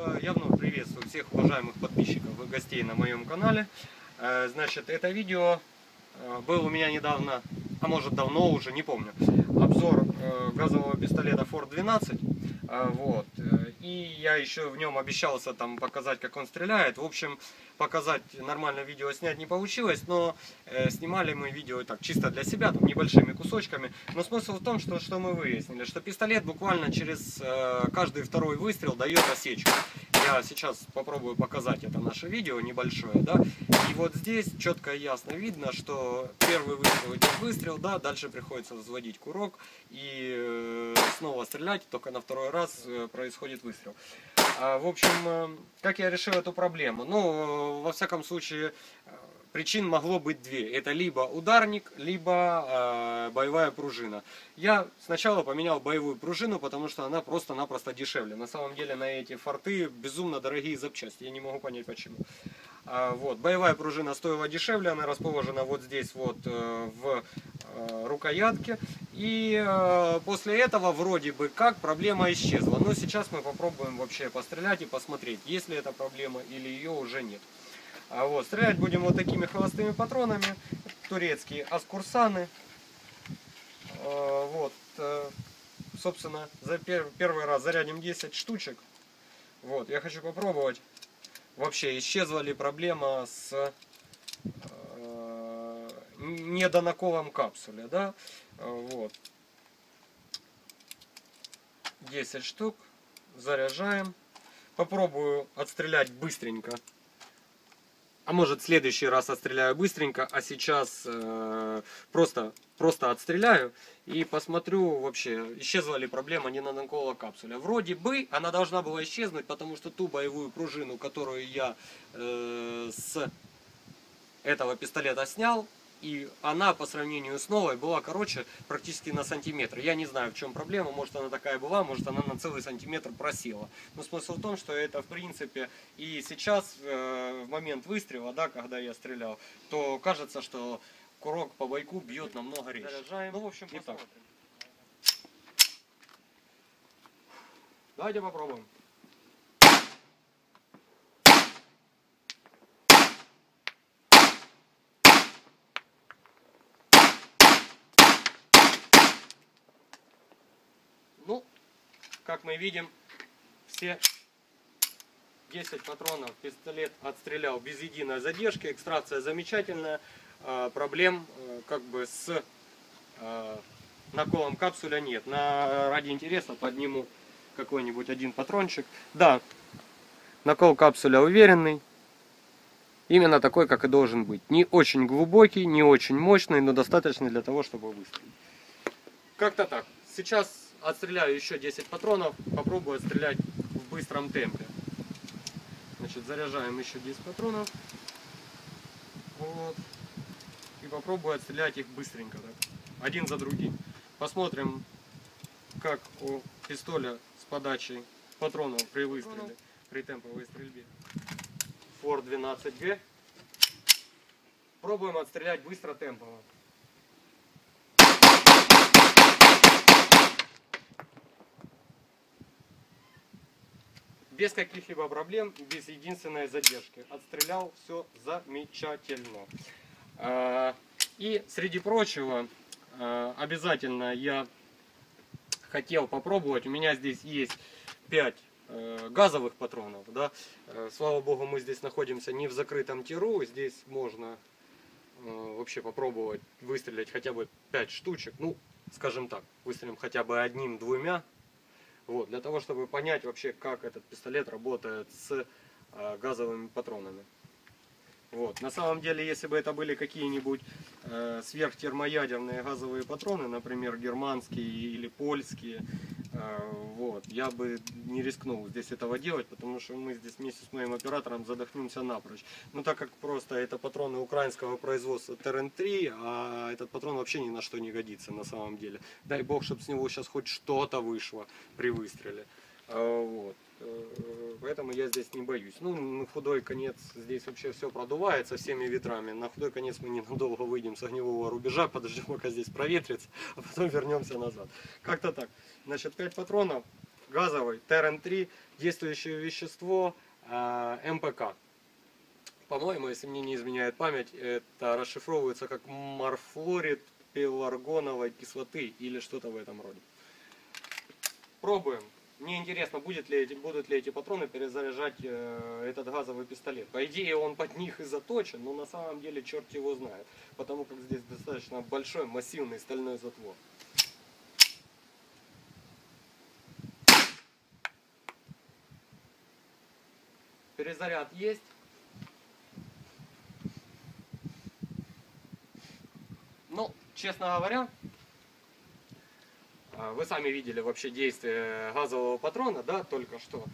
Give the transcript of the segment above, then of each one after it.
Э, Я вновь приветствую всех уважаемых подписчиков и гостей на моем канале. Э, Значит, это видео э, был у меня недавно, а может давно уже, не помню, обзор газового пистолета Ford 12. Э, Вот. И я еще в нем обещался там показать, как он стреляет. В общем, показать нормально видео снять не получилось, но э, снимали мы видео так чисто для себя, там, небольшими кусочками. Но смысл в том, что, что мы выяснили, что пистолет буквально через э, каждый второй выстрел дает осечку. Я сейчас попробую показать это наше видео небольшое, да. И вот здесь четко и ясно видно, что первый выстрел идет выстрел, да, дальше приходится взводить курок и э, снова стрелять, только на второй раз э, происходит выстрел. А, В общем, э, как я решил эту проблему? Ну, во всяком случае, причин могло быть две. Это либо ударник, либо э, боевая пружина. Я сначала поменял боевую пружину, потому что она просто-напросто дешевле. На самом деле на эти форты безумно дорогие запчасти. Я не могу понять почему. А, вот, боевая пружина стоила дешевле, она расположена вот здесь вот э, в э, рукоятке. И э, после этого вроде бы как проблема исчезла. Но сейчас мы попробуем вообще пострелять и посмотреть, есть ли эта проблема или ее уже нет. А вот, стрелять будем вот такими холостыми патронами. Турецкие аскурсаны. Э, Вот, э, собственно, за пер- первый раз зарядим 10 штучек. Вот, я хочу попробовать. Вообще, исчезла ли проблема с э, недонаколом капсуле, да? Вот. 10 штук. Заряжаем. Попробую отстрелять быстренько. А может в следующий раз отстреляю быстренько, а сейчас э, просто, просто отстреляю и посмотрю вообще, исчезла ли проблема не на накола капсуля. Вроде бы она должна была исчезнуть, потому что ту боевую пружину, которую я э, с этого пистолета снял, и она по сравнению с новой была короче практически на сантиметр. Я не знаю в чем проблема, может она такая была, может она на целый сантиметр просела. Но смысл в том, что это в принципе и сейчас э, в момент выстрела, да, когда я стрелял, то кажется, что курок по бойку бьет намного резче. Заряжаем. Ну в общем Итак. посмотрим. Давайте попробуем. Ну, как мы видим, все 10 патронов пистолет отстрелял без единой задержки. Экстракция замечательная. А, Проблем э, как бы с э, наколом капсуля нет. На, ради интереса подниму какой-нибудь один патрончик. Да, накол капсуля уверенный. Именно такой, как и должен быть. Не очень глубокий, не очень мощный, но достаточный для того, чтобы выстрелить. Как-то так. Сейчас отстреляю еще 10 патронов. Попробую отстрелять в быстром темпе. Значит, заряжаем еще 10 патронов. Вот. И попробую отстрелять их быстренько. Так. Один за другим. Посмотрим, как у пистоля с подачей патронов при выстреле, при темповой стрельбе. Ford 12G. Пробуем отстрелять быстро темпово. Без каких-либо проблем, без единственной задержки. Отстрелял все замечательно. А, И среди прочего, а, обязательно я хотел попробовать. У меня здесь есть 5 газовых патронов. Да? Э, Слава богу, мы здесь находимся не в закрытом тиру. Здесь можно э, вообще попробовать выстрелить хотя бы 5 штучек. Ну, скажем так, выстрелим хотя бы одним-двумя. Вот, для того, чтобы понять вообще, как этот пистолет работает с э, газовыми патронами. Вот. На самом деле, если бы это были какие-нибудь э, сверхтермоядерные газовые патроны, например, германские или польские, вот, я бы не рискнул здесь этого делать, потому что мы здесь вместе с моим оператором задохнемся напрочь. Ну, так как просто это патроны украинского производства ТРН-3, а этот патрон вообще ни на что не годится на самом деле. Дай бог, чтобы с него сейчас хоть что-то вышло при выстреле. А, Вот. Э, Поэтому я здесь не боюсь. Ну, на худой конец здесь вообще все продувается всеми ветрами. На худой конец мы ненадолго выйдем с огневого рубежа, подождем, пока здесь проветрится, а потом вернемся назад. Как-то так. Значит, 5 патронов. газовый ТРН-3, действующее вещество э, МПК. По-моему, если мне не изменяет память, это расшифровывается как морфлорид пеларгоновой кислоты или что-то в этом роде. Пробуем. Мне интересно, будет ли эти, будут ли эти патроны перезаряжать э, этот газовый пистолет. По идее, он под них и заточен, но на самом деле черт его знает. Потому как здесь достаточно большой, массивный стальной затвор. Перезаряд есть. Ну, честно говоря, вы сами видели вообще действие газового патрона, да, только что.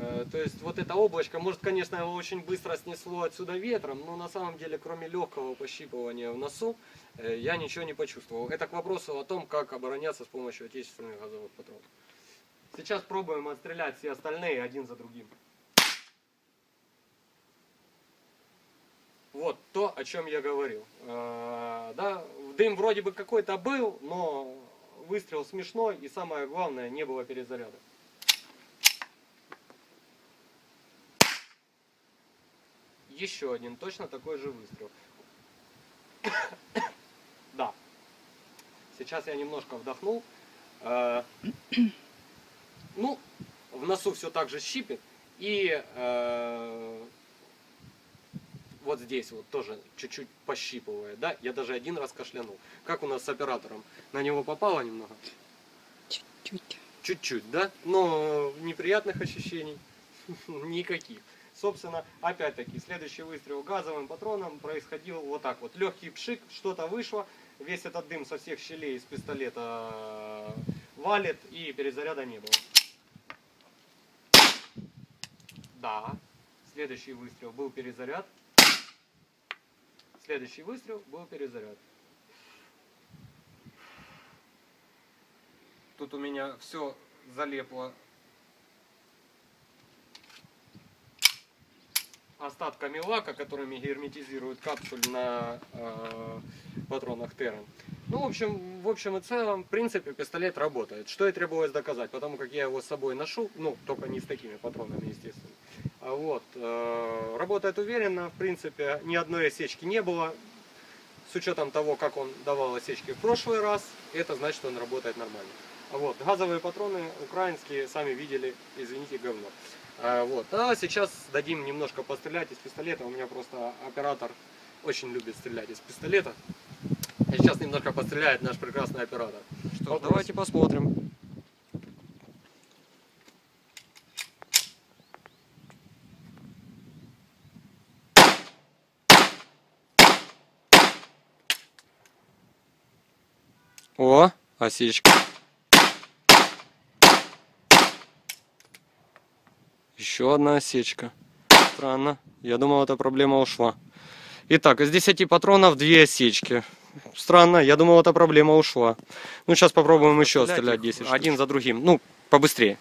Э, то есть вот это облачко, может, конечно, его очень быстро снесло отсюда ветром, но на самом деле, кроме легкого пощипывания в носу, э, я ничего не почувствовал. Это к вопросу о том, как обороняться с помощью отечественных газовых патронов. Сейчас пробуем отстрелять все остальные один за другим. Вот то, о чем я говорил. Э, да, дым вроде бы какой-то был, но выстрел смешной и самое главное, не было перезаряда. Еще один, точно такой же выстрел. да. Сейчас я немножко вдохнул. Э, ну, в носу все так же щипит. И э, вот здесь вот тоже чуть-чуть пощипывает, да, я даже один раз кашлянул. Как у нас с оператором? На него попало немного? Чуть-чуть. Чуть-чуть, да? Но неприятных ощущений никаких. Собственно, опять-таки, следующий выстрел газовым патроном происходил вот так вот. Легкий пшик, что-то вышло, весь этот дым со всех щелей из пистолета валит и перезаряда не было. Да, следующий выстрел был перезаряд. Следующий выстрел был перезаряд. Тут у меня все залепло остатками лака, которыми герметизируют капсуль на э, патронах Террен. Ну, в общем, в общем и целом, в принципе, пистолет работает. Что и требовалось доказать, потому как я его с собой ношу, ну, только не с такими патронами, естественно. А вот, э, работает уверенно, в принципе, ни одной осечки не было. С учетом того, как он давал осечки в прошлый раз, это значит, что он работает нормально. А вот, газовые патроны украинские, сами видели, извините, говно. А, вот, а сейчас дадим немножко пострелять из пистолета. У меня просто оператор очень любит стрелять из пистолета. Сейчас немножко постреляет наш прекрасный оператор. Что, давайте посмотрим. О, осечка. Еще одна осечка. Странно. Я думал, эта проблема ушла. Итак, из 10 патронов 2 осечки. Странно, я думал, эта проблема ушла. Ну, сейчас попробуем еще стрелять 10 Один за другим. Ну, побыстрее.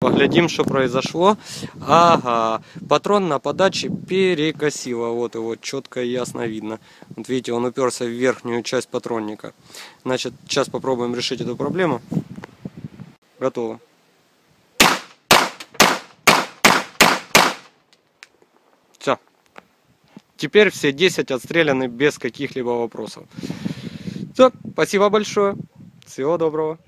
Поглядим, что произошло. Ага, патрон на подаче перекосило. Вот его четко и ясно видно. Вот видите, он уперся в верхнюю часть патронника. Значит, сейчас попробуем решить эту проблему. Готово. Все. Теперь все 10 отстреляны без каких-либо вопросов. Все, спасибо большое. Всего доброго.